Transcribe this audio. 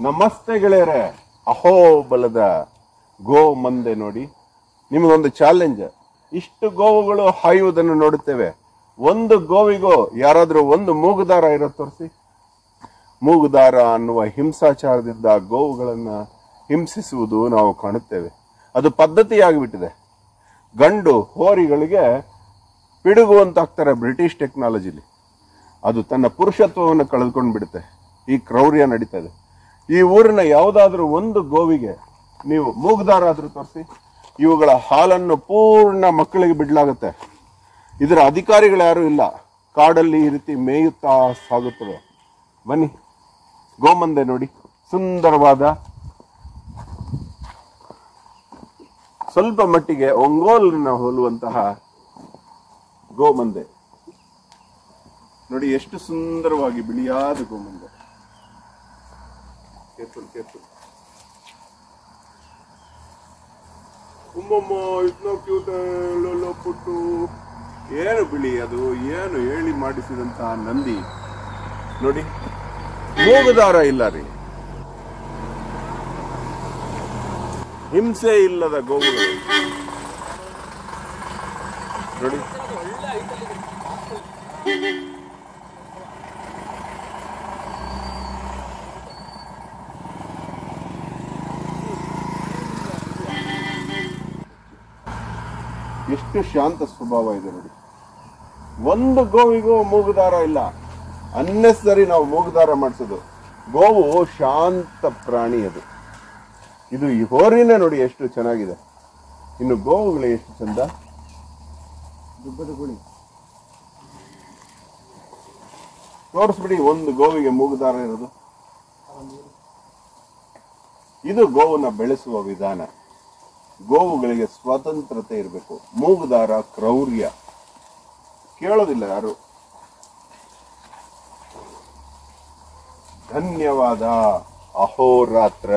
ನಮಸ್ತೆ ಗೆಳೆಯರೆ ಅಹೋಬಲದ ಗೋ ಮಂದೆ ನೋಡಿ. ನಿಮಗೊಂದು ಚಾಲೆಂಜ್ ಇಷ್ಟು ಗೋವುಗಳು ಹಾಯುವುದನ್ನು ನೋಡುತ್ತೇವೆ. ಒಂದು ಗೋವಿಗೂ, ಯಾರಾದರೂ ಒಂದು ಮೂಗುದಾರ ಇರೋ ತೋರಿಸಿ. ಮೂಗುದಾರ ಅನ್ನುವ ಹಿಂಸಾಚಾರದಿಂದ ಗೋವುಗಳನ್ನು ಹಿಂಸಿಸುವುದು ನಾವು ಕಾಣುತ್ತೇವೆ. ಅದು ಪದ್ಧತಿಯಾಗಿಬಿಟ್ಟಿದೆ. ಗಂಡು ಹೋರಿಗಳಿಗೆ ಪಿಡುಗುವಂತಾಗ್ತಾರೆ ಬ್ರಿಟಿಷ್ ಟೆಕ್ನಾಲಜಿಲಿ. ಅದು ತನ್ನ ಪುರುಷತ್ವವನ್ನು ಕಳೆದುಕೊಂಡು ಬಿಡುತ್ತೆ ಈ ಕ್ರೌರ್ಯ ನಡೀತಾ ಇದೆ. ಈ ಊರಿನ ಯಾವುದಾದ್ರೂ ಒಂದು ಗೋವಿಗೆ ನೀವು ಮೂಗ್ದಾರ ಆದರೂ ತೋರಿಸಿ, ಇವುಗಳ ಹಾಲನ್ನು ಪೂರ್ಣ ಮಕ್ಕಳಿಗೆ ಬಿಡಲಾಗುತ್ತೆ. ಇದರ ಅಧಿಕಾರಿಗಳು ಯಾರೂ ಇಲ್ಲ. ಕಾಡಲ್ಲಿ ಈ ರೀತಿ ಮೇಯುತ್ತಾ ಸಾಗುತ್ತವೆ ಬನ್ನಿ, ಗೋಮಂದೆ ನೋಡಿ. ಸುಂದರವಾದ, ಸ್ವಲ್ಪ ಮಟ್ಟಿಗೆ ಒಂಗೋಲಿನ ಹೋಲುವಂತಹ ಗೋಮಂದೆ. ನೋಡಿ, ಎಷ್ಟು ಸುಂದರವಾಗಿ ಬಿಳಿಯಾದ ಗೋಮಂದೆ. Careful careful. ಉಮ್ಮಮ್ಮ, ಇದ್ನೋ ಕ್ಯೂಟ್ ಪುಟ್ಟು ಏನು ಬಿಳಿ ಅದು? ಏನು ಹೇಳಿ ಮಾಡಿಸಿದಂತಹ ನಂದಿ? ನೋಡಿ, ಮೂಗುದಾರ ಇಲ್ಲ ರೀ. ಹಿಂಸೆ ಇಲ್ಲದ ಗೋವುಗಳು ನೋಡಿ. ಎಷ್ಟು ಶಾಂತ ಸ್ವಭಾವ ಇದೆ ನೋಡಿ. ಒಂದು ಗೋವಿಗೂ ಮೂಗುದಾರ ಇಲ್ಲ. ಅನ್ನೆಸರಿ ನಾವು ಮೂಗುದಾರ ಮಾಡಿಸೋದು. ಗೋವು ಶಾಂತ ಪ್ರಾಣಿ ಅದು. ಇದು ಈ ಹೋರಿನೇ ನೋಡಿ ಎಷ್ಟು ಚೆನ್ನಾಗಿದೆ. ಇನ್ನು ಗೋವುಗಳು ಎಷ್ಟು ಚಂದ. ದುಬ್ಬದ ಗುಳಿ ತೋರಿಸ್ಬಿಡಿ ಒಂದು ಗೋವಿಗೆ ಮೂಗುದಾರ ಇರೋದು. ಇದು ಗೋವನ್ನ ಬೆಳೆಸುವ ವಿಧಾನ. ಗೋವುಗಳಿಗೆ ಸ್ವತಂತ್ರತೆ ಇರಬೇಕು. ಮೂಗುದಾರ ಕ್ರೌರ್ಯ. ಕೇಳೋದಿಲ್ಲ ಯಾರು? ಧನ್ಯವಾದ. ಅಹೋರಾತ್ರ.